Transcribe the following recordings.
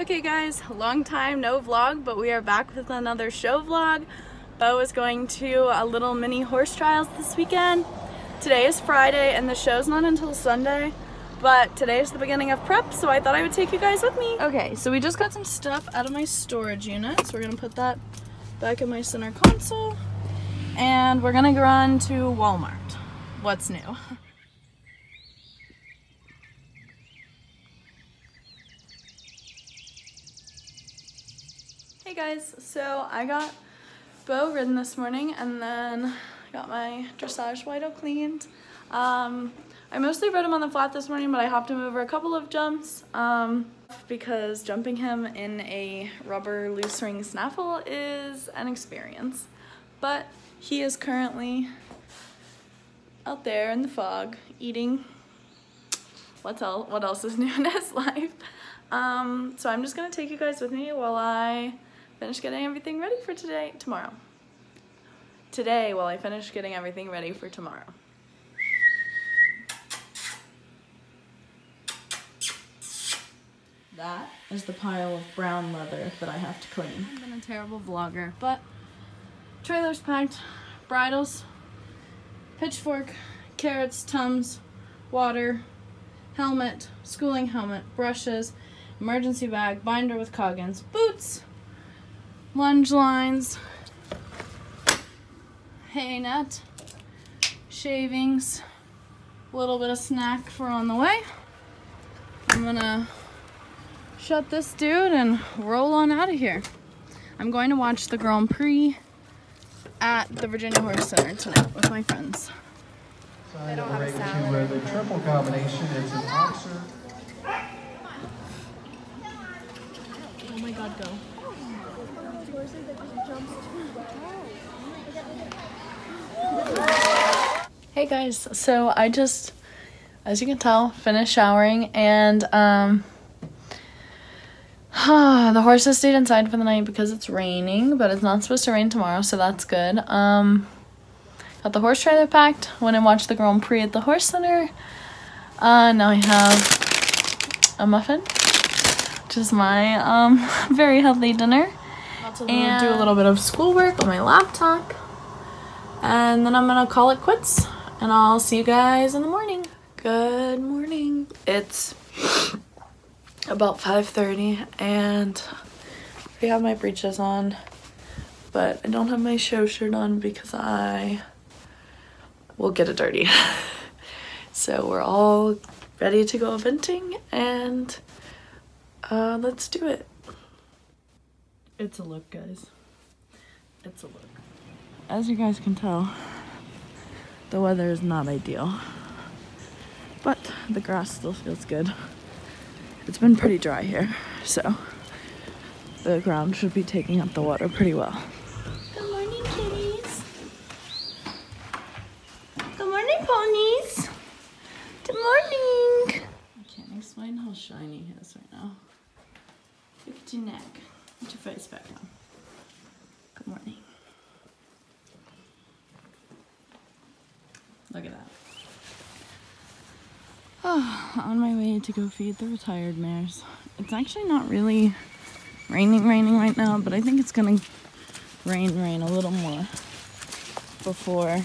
Okay guys, long time no vlog, but we are back with another show vlog. Beau is going to a little mini horse trials this weekend. Today is Friday and the show's not until Sunday, but today is the beginning of prep, so I thought I would take you guys with me. Okay, so we just got some stuff out of my storage unit, so we're gonna put that back in my center console, and we're gonna run to Walmart. What's new? Hey guys, so I got Beau ridden this morning and then got my dressage Wido cleaned. Um, I mostly rode him on the flat this morning, but I hopped him over a couple of jumps um, because jumping him in a rubber loose ring snaffle is an experience. But he is currently out there in the fog eating what else, what else is new in his life. Um, so I'm just gonna take you guys with me while I finish getting everything ready for today, tomorrow. Today while I finish getting everything ready for tomorrow. That is the pile of brown leather that I have to clean. I've been a terrible vlogger, but trailer's packed, bridles, pitchfork, carrots, tums, water, helmet, schooling helmet, brushes, emergency bag, binder with Coggins, boots, lunge lines, hay net, shavings, a little bit of snack for on the way. I'm gonna shut this dude and roll on out of here. I'm going to watch the Grand Prix at the Virginia Horse Center tonight with my friends. They don't have a salad. The triple combination is an. Oh my god, go. Hey guys, so I just, as you can tell, finished showering and um, the horses stayed inside for the night because it's raining, but it's not supposed to rain tomorrow, so that's good. Um, got the horse trailer packed, went and watched the Grand Prix at the horse center. Uh, now I have a muffin, which is my um, very healthy dinner. And do a little bit of schoolwork on my laptop. And then I'm gonna call it quits and I'll see you guys in the morning. Good morning. It's about 5.30 and I have my breeches on, but I don't have my show shirt on because I will get it dirty. so we're all ready to go eventing and uh, let's do it. It's a look, guys. It's a look. As you guys can tell, the weather is not ideal. But the grass still feels good. It's been pretty dry here, so the ground should be taking up the water pretty well. Good morning, kitties. Good morning, ponies. Good morning. I can't explain how shiny he is right now. Look at your neck. Put your face back on. Good morning. Look at that. Oh, on my way to go feed the retired mares. It's actually not really raining, raining right now, but I think it's gonna rain, rain a little more before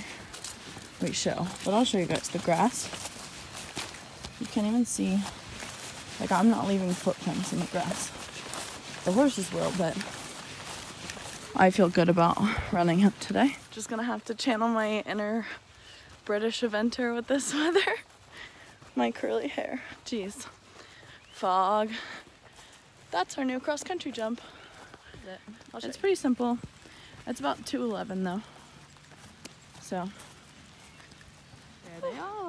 we show. But I'll show you guys the grass. You can't even see, like I'm not leaving footprints in the grass. The horses will, but I feel good about running up today. Just gonna have to channel my inner British eventer with this weather. my curly hair. Jeez. Fog. That's our new cross country jump. It? It's pretty simple. It's about 211 though. So there they are.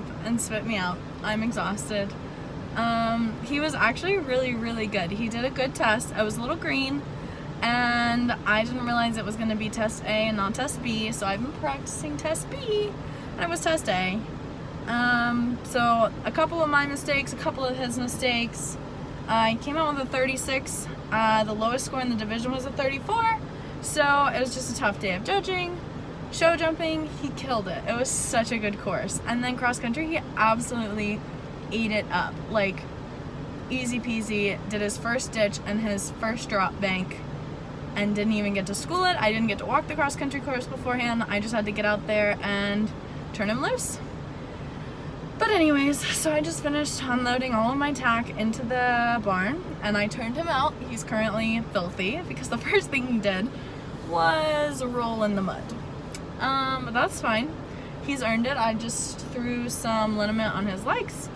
Up and spit me out. I'm exhausted. Um, he was actually really, really good. He did a good test. I was a little green and I didn't realize it was going to be test A and not test B, so I've been practicing test B and it was test A. Um, so a couple of my mistakes, a couple of his mistakes. I came out with a 36. Uh, the lowest score in the division was a 34. So it was just a tough day of judging. Show jumping, he killed it. It was such a good course. And then cross country, he absolutely ate it up. Like, easy peasy, did his first ditch and his first drop bank and didn't even get to school it. I didn't get to walk the cross country course beforehand. I just had to get out there and turn him loose. But anyways, so I just finished unloading all of my tack into the barn and I turned him out. He's currently filthy because the first thing he did was roll in the mud. Um, but that's fine. He's earned it. I just threw some liniment on his legs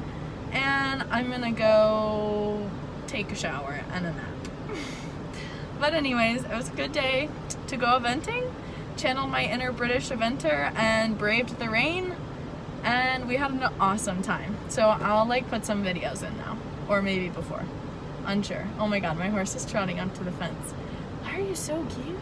and I'm gonna go take a shower and a nap. but anyways, it was a good day to go eventing, channeled my inner British eventer and braved the rain and we had an awesome time. So I'll like put some videos in now, or maybe before, unsure. Oh my god, my horse is trotting up to the fence. Why are you so cute?